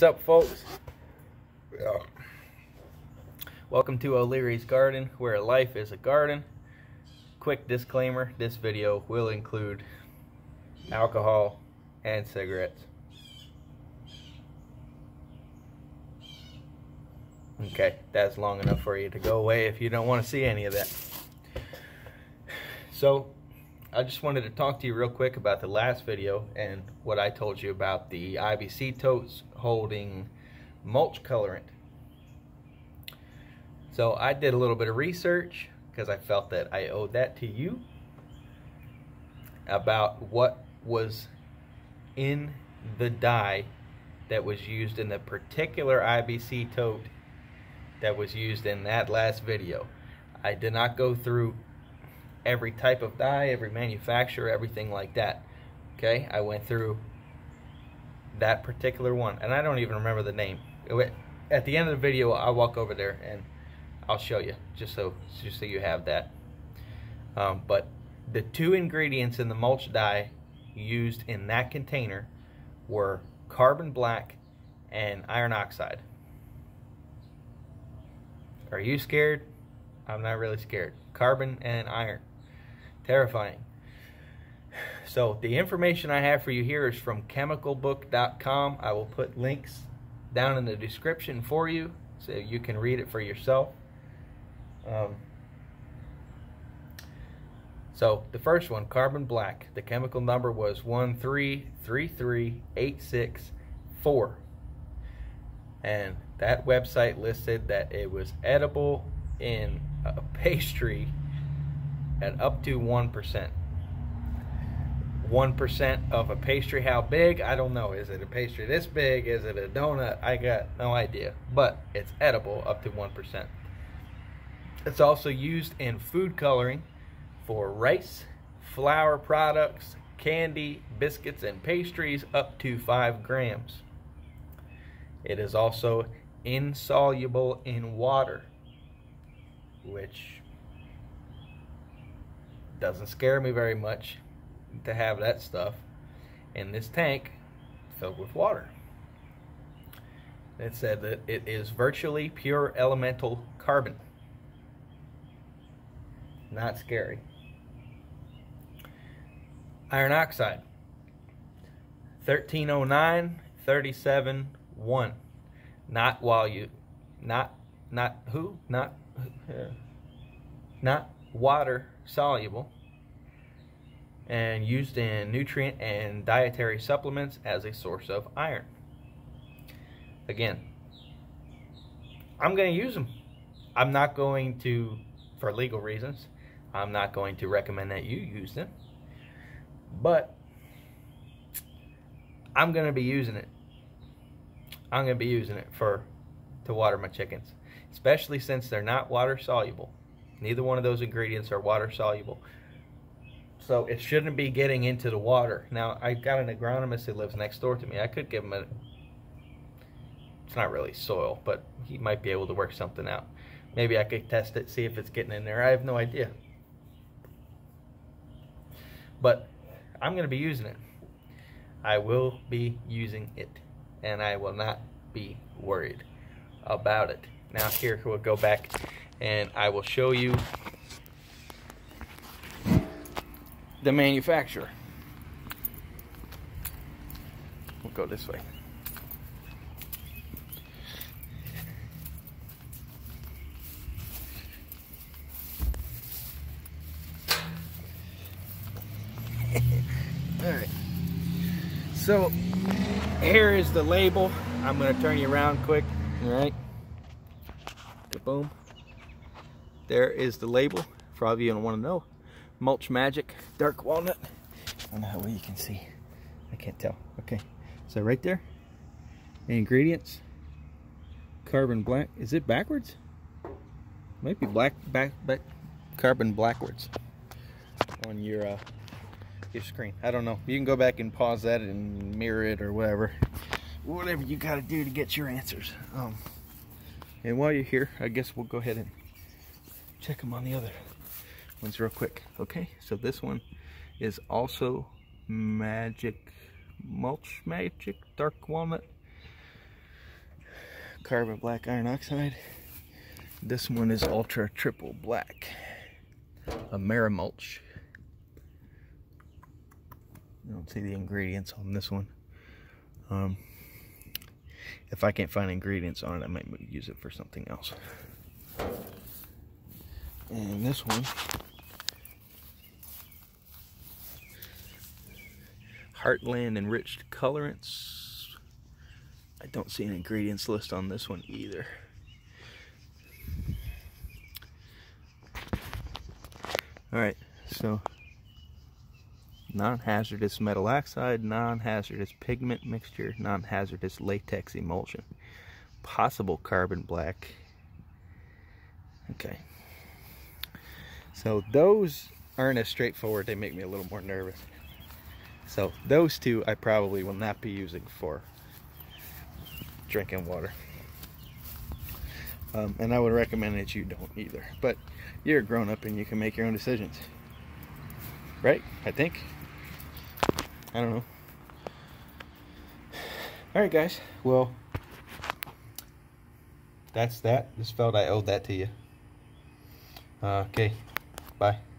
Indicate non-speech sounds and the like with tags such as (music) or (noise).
What's up, folks? Yeah. Welcome to O'Leary's Garden, where life is a garden. Quick disclaimer, this video will include alcohol and cigarettes. Okay, that's long enough for you to go away if you don't want to see any of that. So, I just wanted to talk to you real quick about the last video and what I told you about the IBC totes holding mulch colorant. So I did a little bit of research because I felt that I owed that to you about what was in the dye that was used in the particular IBC tote that was used in that last video. I did not go through every type of dye, every manufacturer, everything like that. Okay, I went through that particular one, and I don't even remember the name. At the end of the video, I'll walk over there and I'll show you, just so just so you have that. Um, but the two ingredients in the mulch dye used in that container were carbon black and iron oxide. Are you scared? I'm not really scared. Carbon and iron terrifying. So the information I have for you here is from chemicalbook.com. I will put links down in the description for you so you can read it for yourself. Um, so the first one, carbon black, the chemical number was 1333864. And that website listed that it was edible in a (laughs) pastry at up to 1%. 1% of a pastry, how big? I don't know. Is it a pastry this big? Is it a donut? I got no idea. But it's edible up to 1%. It's also used in food coloring for rice, flour products, candy, biscuits, and pastries up to 5 grams. It is also insoluble in water, which doesn't scare me very much to have that stuff in this tank filled with water. It said that it is virtually pure elemental carbon. Not scary. Iron oxide. 1309 37 1. Not while you not not who? Not not water soluble and used in nutrient and dietary supplements as a source of iron. Again, I'm going to use them. I'm not going to, for legal reasons, I'm not going to recommend that you use them. But I'm going to be using it. I'm going to be using it for to water my chickens, especially since they're not water soluble. Neither one of those ingredients are water soluble. So it shouldn't be getting into the water. Now, I got an agronomist who lives next door to me. I could give him a, it's not really soil, but he might be able to work something out. Maybe I could test it, see if it's getting in there. I have no idea. But I'm going to be using it. I will be using it. And I will not be worried about it. Now here, we'll go back and I will show you the manufacturer. We'll go this way. (laughs) All right. So here is the label. I'm going to turn you around quick. All right. Boom. There is the label for all of you who want to know. Mulch Magic Dark Walnut. I don't know how well you can see. I can't tell. Okay. So right there, the ingredients. Carbon black. Is it backwards? Might be black back back carbon backwards on your uh, your screen. I don't know. You can go back and pause that and mirror it or whatever. Whatever you got to do to get your answers. Um, and while you're here, I guess we'll go ahead and check them on the other ones real quick. Okay, so this one is also Magic Mulch Magic Dark Walnut. carbon black iron oxide. This one is ultra triple black. Amerimulch. I don't see the ingredients on this one. Um, if I can't find ingredients on it, I might use it for something else. And this one, Heartland Enriched Colorants. I don't see an ingredients list on this one either. Alright, so non-hazardous metal oxide, non-hazardous pigment mixture, non-hazardous latex emulsion, possible carbon black. Okay. So those aren't as straightforward. They make me a little more nervous. So those two I probably will not be using for drinking water. Um, and I would recommend that you don't either. But you're a grown up and you can make your own decisions. Right? I think. I don't know. Alright guys, well, that's that. Just felt I owed that to you. Uh, okay, bye.